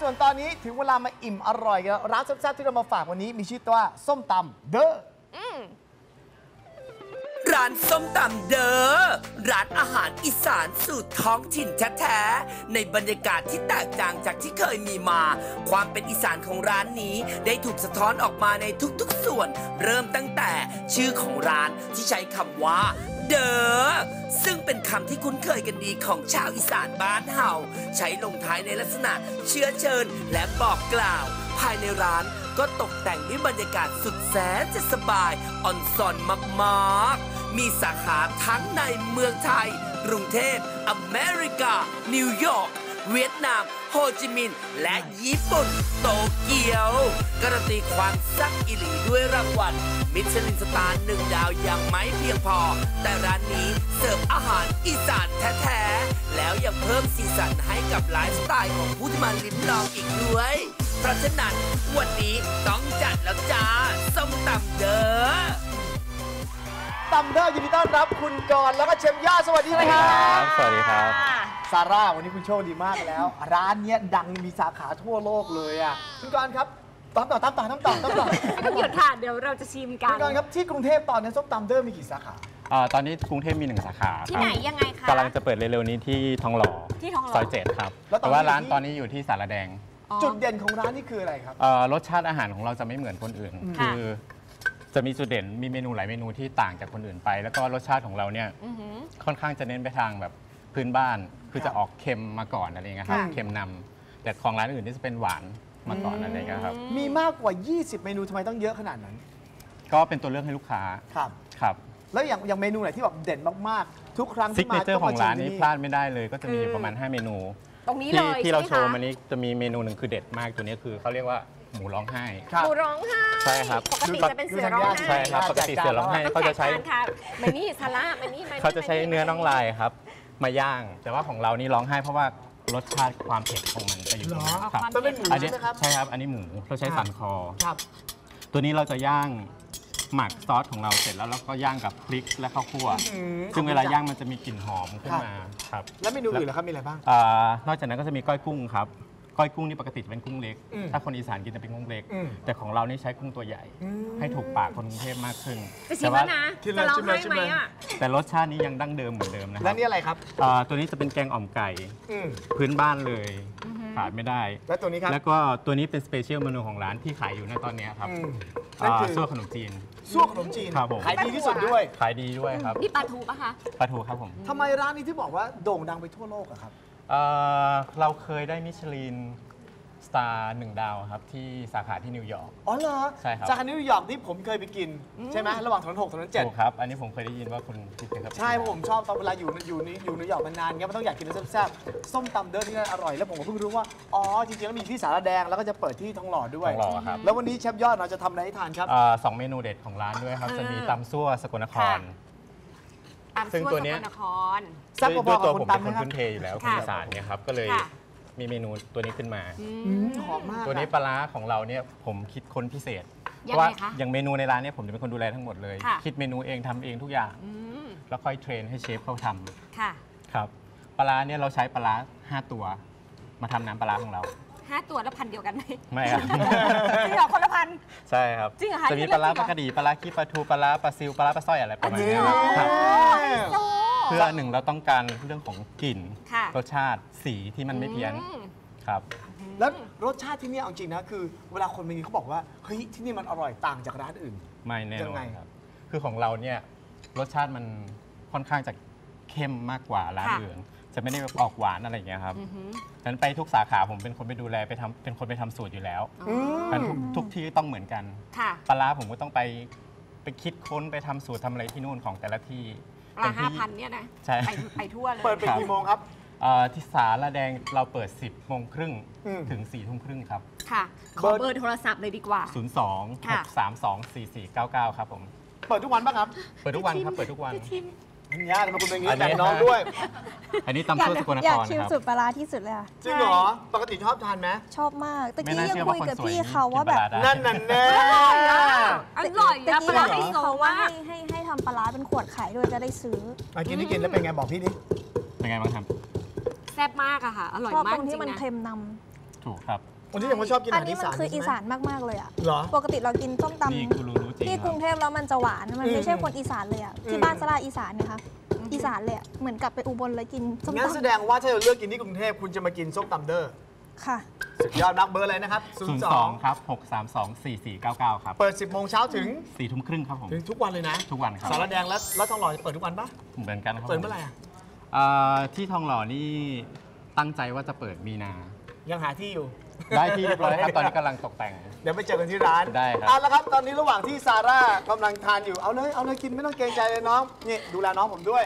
ส่วนตอนนี้ถึงเวลามาอิ่มอร่อยกันแล้วร้านแซ่บๆที่เรามาฝากวันนี้มีชื่อว่าส้มตำเด้อร้านส้มตำเดอ้อ ร้านอาหารอีสานสูตรท้องถิ่นแท้ๆ ในบรรยากาศที่แตกต่างจากที่เคยมีมา ความเป็นอีสานของร้านนี้ได้ถูกสะท้อนออกมาในทุกๆส่วน เริ่มตั้งแต่ชื่อของร้านที่ใช้คำว่า เดอ้อ ซึ่งเป็นคำที่คุ้นเคยกันดีของชาวอีสานบ้านเฮาใช้ลงท้ายในลักษณะเชื้อเชิญและบอกกล่าว ภายในร้านก็ตกแต่งด้วยบรรยากาศสุดแสนจะสบายอ่อนซอนมากๆ มีสาขาทั้งในเมืองไทย กรุงเทพอเมริกา นิวยอร์ก เวียดนาม โฮจิมินห์และญี่ปุ่น โตเกียว การันตีความแซ่บอีหลีด้วยรางวัลมิชลินสตาร์หนึ่งดาวยังไม่เพียงพอ แต่ร้านนี้เสิร์ฟอาหารอีสานแท้ๆ แล้วยังเพิ่มสีสันให้กับไลฟ์สไตล์ของผู้ที่มาลิ้มลองอีกด้วย เพราะฉะนั้นวันนี้ต้องจัดแล้วจ้าส้มตำเด้อตำเด้อยินดีต้อนรับคุณกรณ์แล้วก็เชฟย่าสวัสดีนะครัครับบสวัสดีครับ ซาร่าวันนี้คุณโชคดีมากแล้ว ร้านเนี้ยดังมีสาขาทั่วโลกเลยอะคุณกรณ์ครับตามต่อตามต่อตามต่อตามต่อหยุดค่ะ เดี๋ยวเราจะชิมกัคุนณกรณ์ครับที่กรุงเทพตอนนี้ส้มตำเด้อมีกี่สาขาเอ่อตอนนี้กรุงเทพมีหนึ่งสาขาที่ครับไหนยังไงคะกำลังจะเปิดเร็วๆนี้ที่ทองหล่อที่ทองหล่อซอยเจ็ดครับแล้วตอนนี้แต่ว่าร้านอยู่ที่ตอนนี้อยู่ที่สารแดงอ๋อจุดเด่นของร้านนี่คืออะไรครับเอ่อรสชาติอาหารของเราจะไม่เหมือนคนอื่นค่ะคือจะมีจุดเด่นมีเมนูหลายเมนูที่ต่างจากคนอื่นไป แล้วก็รสชาติของเราเนี่ยอือหือค่อนข้างจะเน้นไปทางแบบ พื้นบ้าน คือครับจะออกเค็มมาก่อนอะไรเงี้ยครับ ค่ะ เค็มนำแต่ของร้านอื่นที่จะเป็นหวานมาก่อนอะไรเงี้ยครับ มีมากกว่า 20 เมนูทำไมต้องเยอะขนาดนั้น ก็เป็นตัวเลือกให้ลูกค้า ครับ ครับ แล้วอย่างอย่างเมนูไหนที่แบบเด่นมากๆ ทุกครั้งซิกที่เนมาเจอร์ของร้านต้นี้มพลาดไม่ได้เลยก็จะมีอยู่คือประมาณ 5 เมนู ตรงนี้ที่เลยที่เราใช่โชว์ไหมาคะนี้จะมีเมนูหนึ่งคือเด็ดมากตัวนี้คือเขาเรียกว่าหมูร้องไห้ ครับหมูร้องไห้ใช่ครับ ปกติจะเป็นเสือร้องไห้ใช่ครับปกติเสือร้องไห้ต้องเขาแจจะกใช้ทานค่ะมานี่ซาร่ามานี่มานี่เขาจะใช้มเนื้อน่องลายครับ มาย่าง แต่ว่าของเรานี่ร้องไห้เพราะว่ารสชาติความเผ็ดของมันจะอยู่ตรงนี้เหรอครับมันเป็นหมูอันนี้ใช่ไหมครับ ใช่ครับ อันนี้หมูเราใช้สันคอ ครับ ตัวนี้เราจะย่างหมักซอสของเราเสร็จแล้วเราก็ย่างกับพริกและข้าวคั่ว อืมซึ่งเวลาย่างมันจะมีกลิ่นหอมขึ้นมาครับแล้วเมนูอื่นล่ะครับมีอะไรบ้าง อ่านอกจากนั้นก็จะมีก้อยกุ้งครับ ก้อยกุ้งนี่ปกติจะเป็นกุ้งเล็ก อืมถ้าคนอีสานกินจะเป็นกุ้งเล็ก อืม แต่ของเรานี่ใช้กุ้งตัวใหญ่อืมให้ถูกปากคนกรุงเทพมากขึ้นจะชิมแล้วนะชิมเลยจะร้องชิมเลยไห้ชิมไหมเลยอะ แต่รสชาตินี้ยังดั้งเดิมเหมือนเดิมนะคแล้รัวบนี่อะไรครับอ่าตัวนี้จะเป็นแกงอ่อมไก่อืมพื้นบ้านเลยขาดไม่ได้ แล้วตัวนี้ครับแล้วก็ตัวนี้เป็นสเปเชียลเมนูของร้านที่ขายอยู่ในตอนเนี้ยครับอืมนั่นอ่าคือซั่วขนมจีน ซั่วขนมจีนครับผม ขายดีที่สุดด้วยขายดีด้วยครับนี่ปลาทูปะคะปลาทูครับผม ทำไมร้านนี้ที่บอกว่าโด่งดังไปทั่วโลกอะครับ เอ่อเราเคยได้มิชลินสตาร์หนึ่งดาวครับที่สาขาที่นิวยอร์ก อ๋อเหรอใช่ครับ จากนิวยอร์กที่ผมเคยไปกิน ใช่ไหมระหว่างถนนหกถนนเจ็ดถูกครับ อันนี้ผมเคยได้ยินว่าคุณพี่เคยครับ ใช่เพราะผมชอบตอนเวลาอยู่อยู่ในอยู่นิวยอร์กมานานเงี้ยมันต้องอยากกินอะไรแซ่บๆส้มตำเดิร์ที่นั่นอร่อยแล้วผมก็เพิ่งรู้ว่าอ๋อจริงๆแล้วมีที่สารแดงแล้วก็จะเปิดที่ทองหล่อด้วย ทองหล่อครับ แล้ววันนี้เชฟยอดเราจะทำอะไรให้ทานครับ เอ่อสองเมนูเด็ดของร้านด้วยครับ จะมีตำซั่วสกลนครตามซึ่งซั่วตัวสเนี้กยลนคร แซ่บด้วยพอๆกับตัวคนผมเป็นตำคไหมนครับ พื้นเพอยู่แล้วคนค่ะอีสานเนี่ยครับก็เลยค่ะมีเมนูตัวนี้ขึ้นมา อืมหอมมากตัวนี้อะปลาร้าของเราเนี่ยผมคิดค้นพิเศษเพยังราะว่าไงคะอย่างเมนูในร้านเนี่ยผมจะเป็นคนดูแลทั้งหมดเลย ค่ะ คิดเมนูเองทำเองทุกอย่าง อืมแล้วค่อยเทรนให้เชฟเขาทำค่ะครับปลาร้าเนี่ยเราใช้ปลาร้าห้าตัวมาทำน้ำปลาร้าของเราห้าตัวแล้วพันเดียวกันไหมไม่ครับ จริงเหรอคนละพัน ใช่ครับจริงเหรอคะจะมีนี่ปลาร้าเรื่องปจริงเหรอลากระดีปลาร้าขี้ปลาทูปลาร้าปลาซิวปลาร้าปลาสร้อยอะไรประมาณจริงเนี้ยเหรอครับโอ้เพื่อหนึ่งเราต้องการเรื่องของกลิ่นค่ะ รสชาติสีที่มันไม่เพี้ยนอืม ครับ แล้วรสชาติที่นี่เอาจริงนะคือ เวลาคนมากินเขาบอกว่าเฮ้ยที่นี่มันอร่อยต่างจากร้านอื่น ไม่แน่นยัองไงนครับ คือของเราเนี่ยรสชาติมันค่อนข้างจะเข้มมากกว่าร้านค่ะ อื่น จะไม่ได้แบบออกหวานอะไรอย่างเงี้ยครับอือหือฉะนั้นไปทุกสาขาผมเป็นคนไปดูแลไปทำเป็นคนไปทำสูตรอยู่แล้วอ๋อฉะนั้นทุกทุกที่ต้องเหมือนกัน ค่ะ ปลาร้าผมก็ต้องไปไปคิดค้นไปทำสูตรทำอะไรที่นู่นของแต่ละที่ป ลาเป็ห้าที่พันเนี่ยนะใช่ ไปไปทั่วเลย เปิดเป็นครับกี่โมงครับ เอ่อที่สาละแดงเราเปิด 10โมงครึ่งอืม ถึง4ทุ่มครึ่งครับ ค่ะขเบออร์เบอร์โทรศัพท์เลยดีกว่า 02 ค่ะ 632 4499 ครับผม เปิดทุกวันปะครับ เปิดทุกวันครับ เปิดทุกวัน พี่ทิม มันยากทำไมคุณเป็นอย่างนี้อันนี้แต่งน้องด้วย อันนี้ตำซั่วสกลนอยาคกรชิมครับ สูตรปลาร้าที่สุดเลยค่ะ จริงเหรอ ปกติชอบทานไหมชอบมากตะไม่กี้น่ายังเชื่อคุว่ายคนกับสวยพี่นี่เขาว่าแบบกินปลร้ได้นั่นน่ะแน่อร่อยตะนะปกี้ลายังร้าคุไฮยโซเขาว่าว่าให้ให้ให้ทำปลาร้าเป็นขวดขายด้วยจะได้ซื้อมากินนี่กินแล้วเป็นไงบอกพี่ดิ เป็นไงบ้างครับ แซ่บมากอะค่ะ อร่อยชอบมากตรงจริที่งมันนะ เค็มนถูกครับ คนที่ยังไม่ชอบกินอาอันหารนี้อีมันสานคืออีใช่ไหมสานมากๆเลยอะ เหรอ ปกติเรากินส้มตนี่คุณรู้รู้จริำง ที่คกรัรุบงเทพแล้วมันจะหวานมันอืไม่มใช่คนอีสานเลยอะอืมที่บ้านสลาอีสานเนี่ยค่ะอีสานเลยอะเหมือนกลับไปอุบลแล้วกินส้มงั้นแสตำดงว่าถ้าเราเลือกกินที่กรุงเทพคุณจะมากินส้มตำเดอร์ค่ะ สุดยอดนักเบอร์อะไรนะครับ02 ครับ 632 4499 ครับ เปิด 10โมงเช้าถึง4ทุ่มครึ่งครับผม ถึงทุกวันเลยนะ ทุกวันครับ สารแดงและแล้วทองหล่อจะเปิดทุกวันปะเหมือนกันครับเปิดเมื่อไหร่อะอ่าที่ทองหล่อนี่ตั้งใจว่าจะเปิดมีนา ยังหาที่อยู่ ได้ที่เรียบร้อยครับ ตอนนี้กำลังตกแต่ง เดี๋ยวไปเจอกันที่ร้านได้ครับ เอาละครับ ตอนนี้ระหว่างที่ซาร่ากำลังทานอยู่ เอาเลย เอาเลยกินไม่ต้องเกรงใจเลยน้อง นี่ดูแลน้องผมด้วย